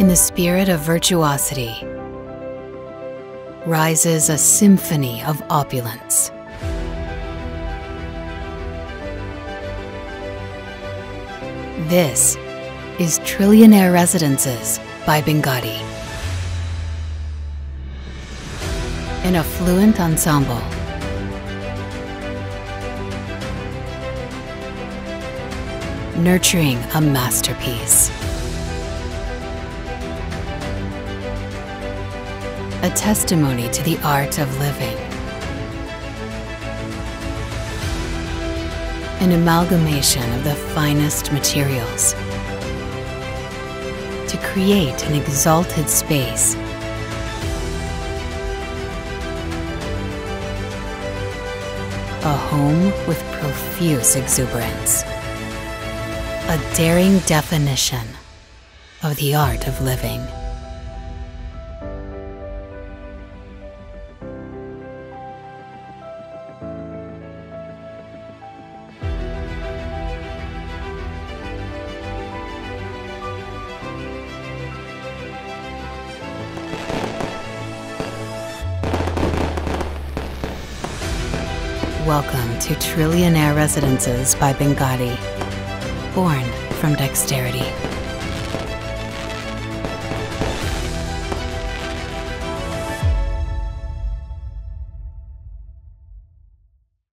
In the spirit of virtuosity rises a symphony of opulence. This is Trillionaire Residences by Binghatti. An affluent ensemble. Nurturing a masterpiece. A testimony to the art of living. An amalgamation of the finest materials to create an exalted space. A home with profuse exuberance. A daring definition of the art of living. Welcome to Trillionaire Residences by Binghatti, born from dexterity.